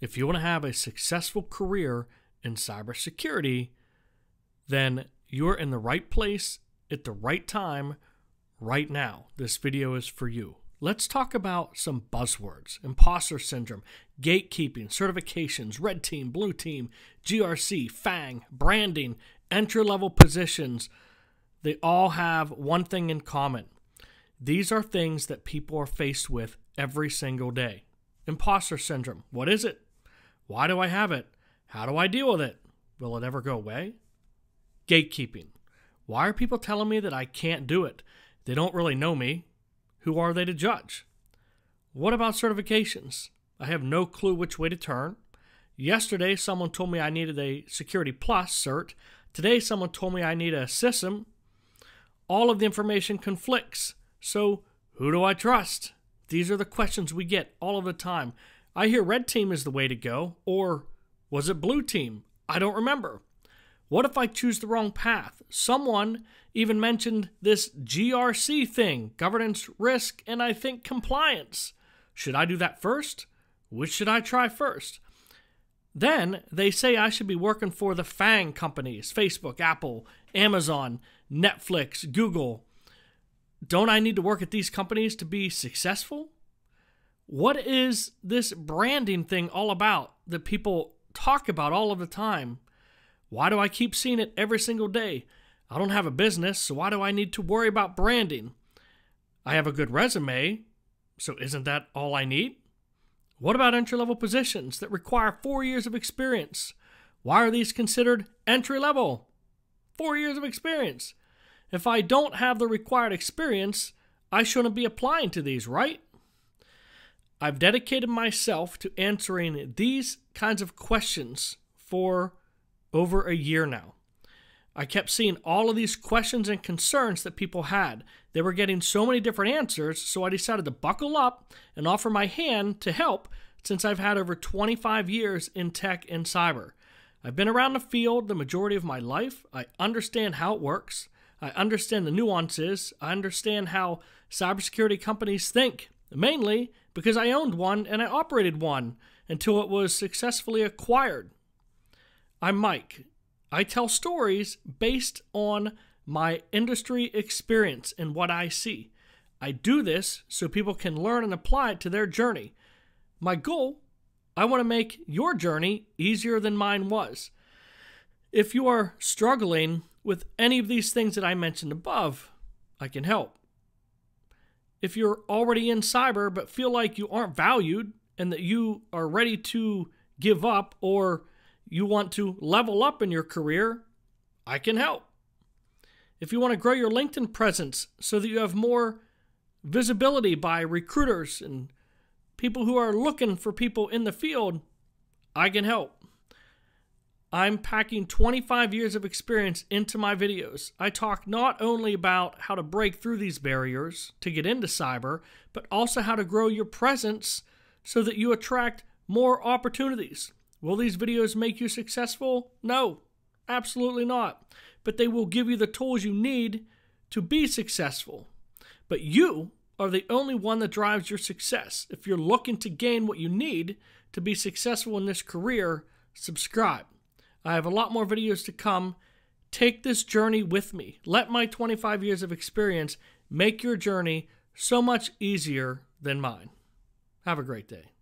If you want to have a successful career in cybersecurity, then you're in the right place at the right time right now. This video is for you. Let's talk about some buzzwords imposter syndrome, gatekeeping, certifications, red team, blue team, GRC, FAANG, branding, entry level positions. They all have one thing in common. These are things that people are faced with every single day. Imposter syndrome. What is it? Why do I have it? How do I deal with it? Will it ever go away? Gatekeeping. Why are people telling me that I can't do it? They don't really know me. Who are they to judge? What about certifications? I have no clue which way to turn. Yesterday, someone told me I needed a Security Plus cert. Today, someone told me I need a CISM. All of the information conflicts. So, who do I trust? These are the questions we get all of the time. I hear red team is the way to go, or was it blue team? I don't remember. What if I choose the wrong path? Someone even mentioned this GRC thing governance, risk, and I think compliance. Should I do that first? Which should I try first? Then they say I should be working for the FAANG companies Facebook, Apple, Amazon, Netflix, Google. Don't I need to work at these companies to be successful? What is this branding thing all about that people talk about all of the time? Why do I keep seeing it every single day? I don't have a business, so why do I need to worry about branding? I have a good resume, so isn't that all I need? What about entry level positions that require four years of experience? Why are these considered entry level? Four years of experience. If I don't have the required experience, I shouldn't be applying to these, right? I've dedicated myself to answering these kinds of questions for over a year now. I kept seeing all of these questions and concerns that people had. They were getting so many different answers, so I decided to buckle up and offer my hand to help since I've had over 25 years in tech and cyber. I've been around the field the majority of my life. I understand how it works. I understand the nuances. I understand how cybersecurity companies think, mainly because I owned one and I operated one until it was successfully acquired. I'm Mike. I tell stories based on my industry experience and what I see. I do this so people can learn and apply it to their journey. My goal I want to make your journey easier than mine was. If you are struggling with any of these things that I mentioned above, I can help. If you're already in cyber but feel like you aren't valued and that you are ready to give up or you want to level up in your career, I can help. If you want to grow your LinkedIn presence so that you have more visibility by recruiters and people who are looking for people in the field, I can help. I'm packing 25 years of experience into my videos. I talk not only about how to break through these barriers to get into cyber, but also how to grow your presence so that you attract more opportunities. Will these videos make you successful? No, absolutely not. But they will give you the tools you need to be successful. But you are the only one that drives your success. If you're looking to gain what you need to be successful in this career, subscribe. I have a lot more videos to come. Take this journey with me. Let my 25 years of experience make your journey so much easier than mine. Have a great day.